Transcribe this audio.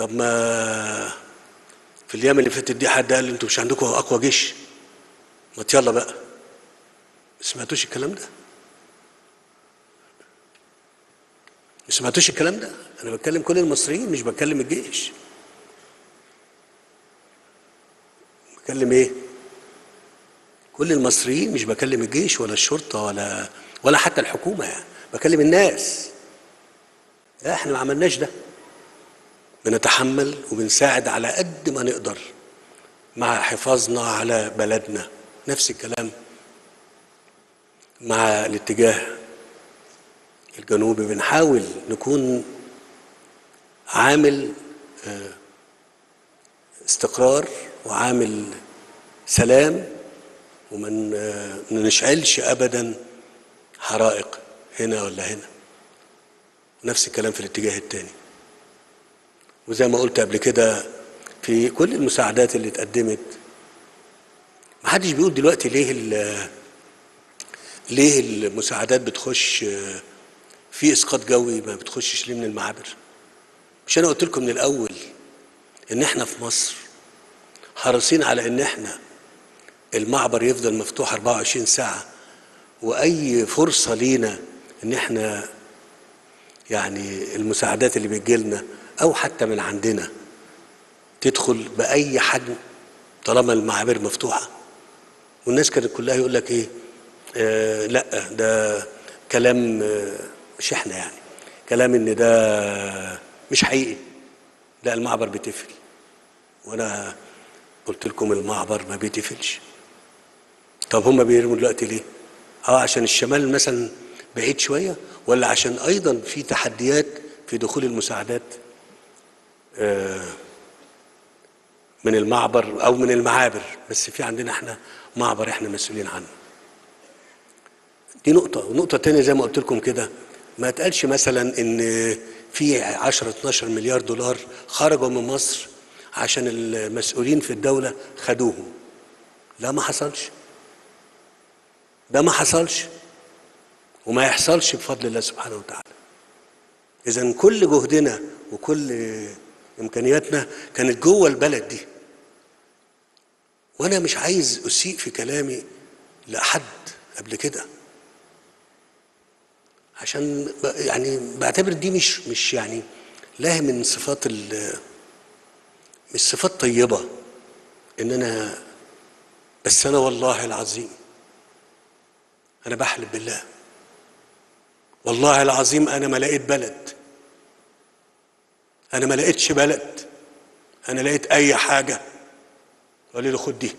طب ما في الأيام اللي فاتت دي حد قال أنتوا مش عندكم أقوى جيش؟ ما يلا بقى. ما سمعتوش الكلام ده؟ ما سمعتوش الكلام ده؟ أنا بتكلم كل المصريين مش بتكلم الجيش. بتكلم إيه؟ كل المصريين مش بكلم الجيش ولا الشرطة ولا ولا حتى الحكومة يعني بكلم الناس. لا إحنا ما عملناش ده. بنتحمل وبنساعد على قد ما نقدر مع حفاظنا على بلدنا. نفس الكلام مع الاتجاه الجنوبي. بنحاول نكون عامل آه، استقرار وعامل سلام وما آه، نشعلش ابدا حرائق هنا ولا هنا. نفس الكلام في الاتجاه الثاني وزي ما قلت قبل كده في كل المساعدات اللي اتقدمت ما حدش بيقول دلوقتي ليه ليه المساعدات بتخش في إسقاط جوي ما بتخشش ليه من المعابر؟ مش أنا قلت لكم من الأول إن إحنا في مصر حريصين على إن إحنا المعبر يفضل مفتوح 24 ساعة وأي فرصة لينا إن إحنا يعني المساعدات اللي بتجيلنا أو حتى من عندنا تدخل بأي حجم طالما المعابر مفتوحة. والناس كانت كلها يقول لك إيه؟ آه لأ ده كلام آه مش إحنا يعني. كلام إن ده مش حقيقي. لأ المعبر بيتقفل. وأنا قلت لكم المعبر ما بيتقفلش. طب هم بيرموا دلوقتي ليه؟ آه عشان الشمال مثلا بعيد شوية ولا عشان أيضا في تحديات في دخول المساعدات آه من المعبر أو من المعابر بس في عندنا إحنا معبر إحنا مسؤولين عنه. دي نقطة. ونقطة تانية زي ما قلت لكم كده ما تقالش مثلا إن في 10 12 مليار دولار خرجوا من مصر عشان المسؤولين في الدولة خدوهم. لا ما حصلش. ده ما حصلش. وما يحصلش بفضل الله سبحانه وتعالى. اذا كل جهدنا وكل إمكانياتنا كانت جوه البلد دي. وأنا مش عايز أسيء في كلامي لاحد قبل كده. عشان يعني بعتبر دي مش مش يعني لا من صفات ال مش صفات طيبة إن أنا بس أنا والله العظيم أنا بحلف بالله. والله العظيم أنا ما لقيت بلد. أنا ما لقيتش بلد. أنا لقيت أي حاجة. قال لي خد دي.